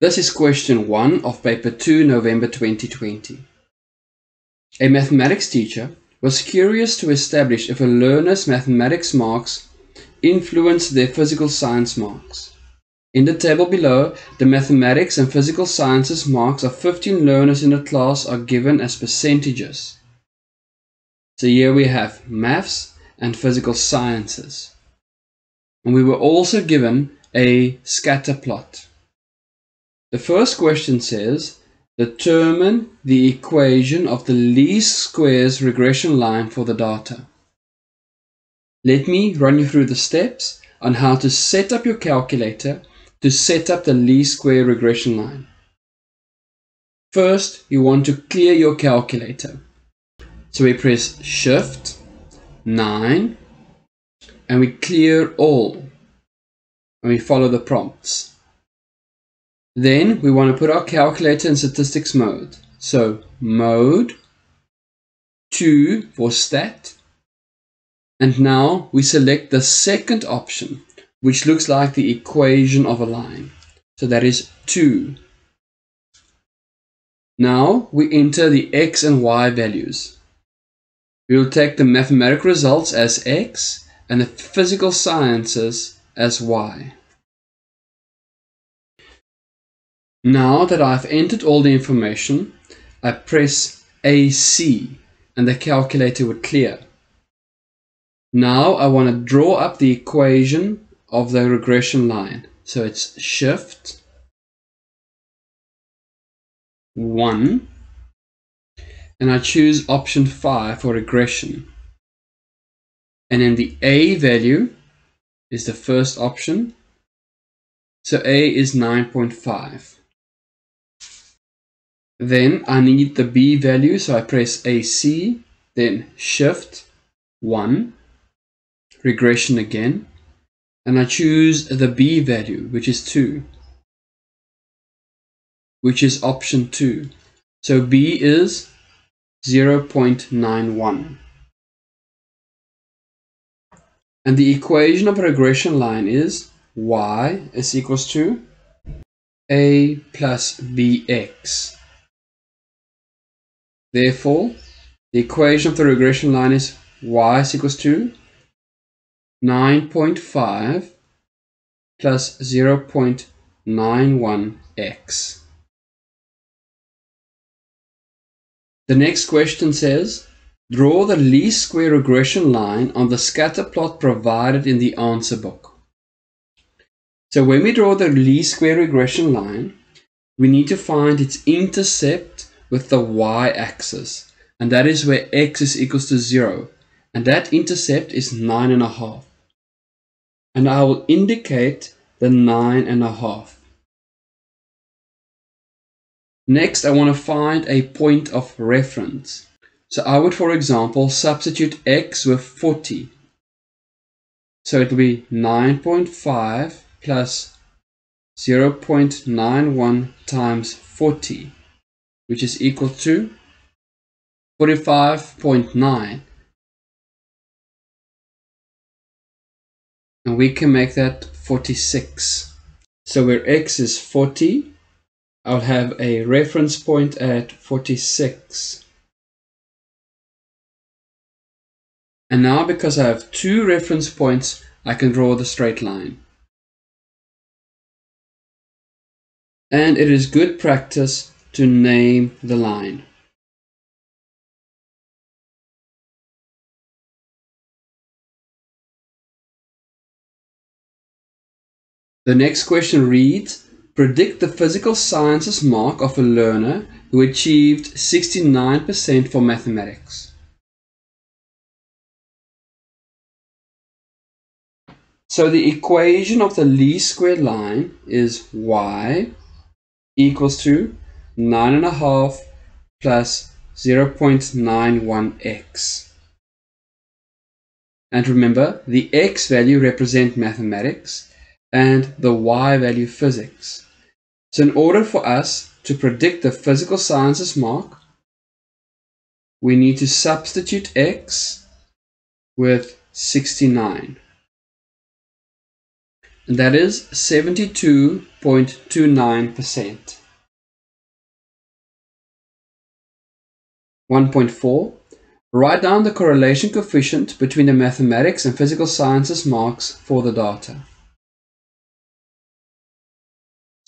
This is question 1 of paper 2 November 2020. A mathematics teacher was curious to establish if a learner's mathematics marks influence their physical science marks. In the table below, the mathematics and physical sciences marks of 15 learners in a class are given as percentages. So here we have maths and physical sciences. And we were also given a scatter plot. The first question says, determine the equation of the least squares regression line for the data. Let me run you through the steps on how to set up your calculator to set up the least square regression line. First, you want to clear your calculator. So we press Shift 9 and we clear all and we follow the prompts. Then we want to put our calculator in statistics mode. So mode 2 for stat. And now we select the second option, which looks like the equation of a line. So that is 2. Now we enter the x and y values. We will take the mathematical results as x and the physical sciences as y. Now that I've entered all the information, I press AC and the calculator would clear. Now I want to draw up the equation of the regression line. So it's shift 1 and I choose option 5 for regression. And then the A value is the first option. So A is 9.5. Then I need the B value, so I press AC, then Shift 1, regression again, and I choose the B value, which is 2, which is option 2. So B is 0.91. And the equation of a regression line is y is equals to a plus bx. Therefore, the equation of the regression line is y is equals to 9.5 plus 0.91x. The next question says, draw the least square regression line on the scatter plot provided in the answer book. So when we draw the least square regression line, we need to find its intercept with the y-axis, and that is where x is equals to 0, and that intercept is 9.5. And I will indicate the 9.5. Next, I want to find a point of reference. So I would, for example, substitute x with 40. So it will be 9.5 plus 0.91 times 40 which is equal to 45.9 and we can make that 46 so where x is 40 I'll have a reference point at 46 and now because I have two reference points I can draw the straight line and it is good practice to name the line. The next question reads, predict the physical sciences mark of a learner who achieved 69% for mathematics. So the equation of the least square line is y equals to 9.5 plus 0.91x. And remember, the x value represent mathematics and the y value physics. So in order for us to predict the physical sciences mark, we need to substitute x with 69. And that is 72.29%. 1.4 Write down the correlation coefficient between the mathematics and physical sciences marks for the data.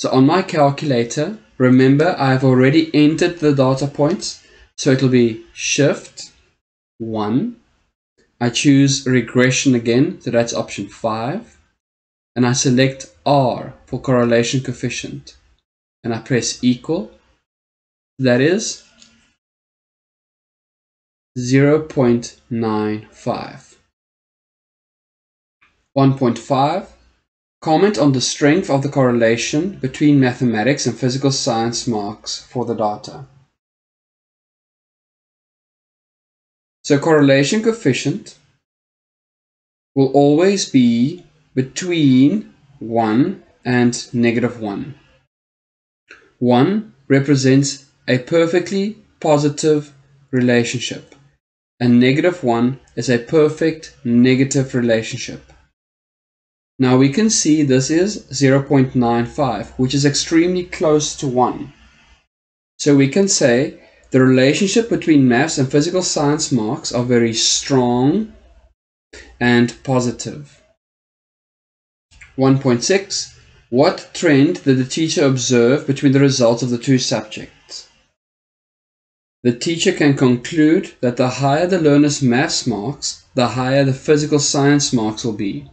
So on my calculator, remember I've already entered the data points. So it'll be shift 1. I choose regression again, so that's option 5. And I select R for correlation coefficient. And I press equal. That is 0.95. 1.5 Comment on the strength of the correlation between mathematics and physical science marks for the data. So correlation coefficient will always be between 1 and negative 1. 1 represents a perfectly positive relationship and negative 1 is a perfect negative relationship. Now we can see this is 0.95, which is extremely close to 1. So we can say the relationship between maths and physical science marks are very strong and positive. 1.6 What trend did the teacher observe between the results of the two subjects? The teacher can conclude that the higher the learner's maths marks, the higher the physical science marks will be.